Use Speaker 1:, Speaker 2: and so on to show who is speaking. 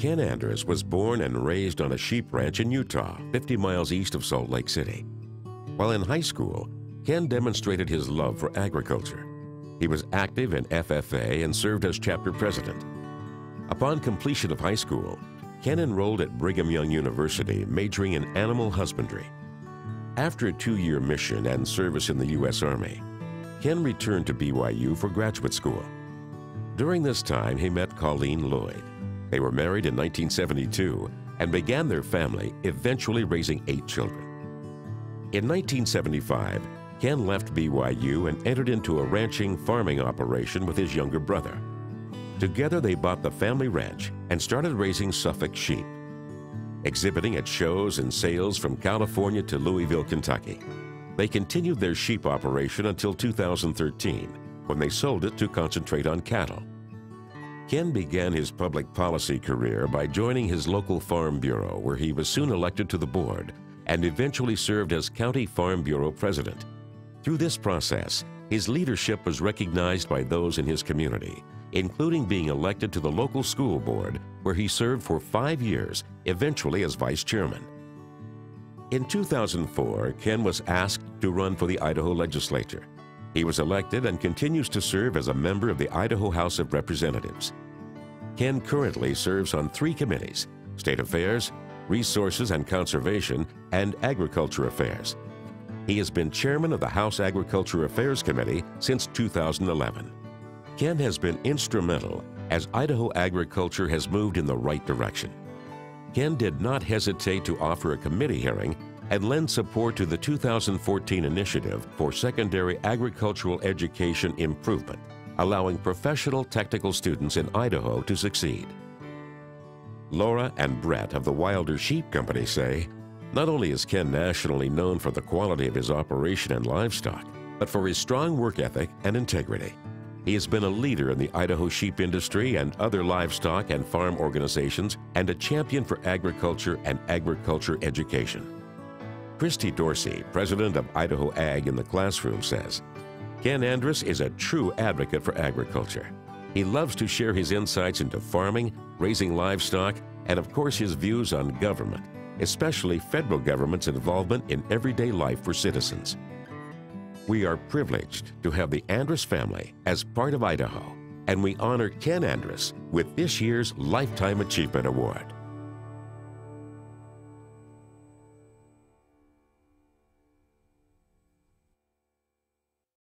Speaker 1: Ken Andrus was born and raised on a sheep ranch in Utah, 50 miles east of Salt Lake City. While in high school, Ken demonstrated his love for agriculture. He was active in FFA and served as chapter president. Upon completion of high school, Ken enrolled at Brigham Young University, majoring in animal husbandry. After a two-year mission and service in the U.S. Army, Ken returned to BYU for graduate school. During this time, he met Colleen Lloyd. They were married in 1972 and began their family, eventually raising eight children. In 1975, Ken left BYU and entered into a ranching farming operation with his younger brother. Together, they bought the family ranch and started raising Suffolk sheep, exhibiting at shows and sales from California to Louisville, Kentucky. They continued their sheep operation until 2013, when they sold it to concentrate on cattle. Ken began his public policy career by joining his local farm bureau, where he was soon elected to the board and eventually served as County Farm Bureau president. Through this process, his leadership was recognized by those in his community, including being elected to the local school board, where he served for five years, eventually as vice chairman. In 2004, Ken was asked to run for the Idaho legislature. He was elected and continues to serve as a member of the Idaho House of Representatives. Ken currently serves on three committees State Affairs, Resources and Conservation, and Agriculture Affairs. He has been chairman of the House Agriculture Affairs Committee since 2011. Ken has been instrumental as Idaho agriculture has moved in the right direction. Ken did not hesitate to offer a committee hearing and lend support to the 2014 initiative for secondary agricultural education improvement, allowing professional technical students in Idaho to succeed. Laura and Brett of the Wilder Sheep Company say, not only is Ken nationally known for the quality of his operation and livestock, but for his strong work ethic and integrity. He has been a leader in the Idaho sheep industry and other livestock and farm organizations and a champion for agriculture and agriculture education. Christy Dorsey, president of Idaho Ag in the Classroom, says, Ken Andrus is a true advocate for agriculture. He loves to share his insights into farming, raising livestock, and of course his views on government, especially federal government's involvement in everyday life for citizens. We are privileged to have the Andrus family as part of Idaho, and we honor Ken Andrus with this year's Lifetime Achievement Award.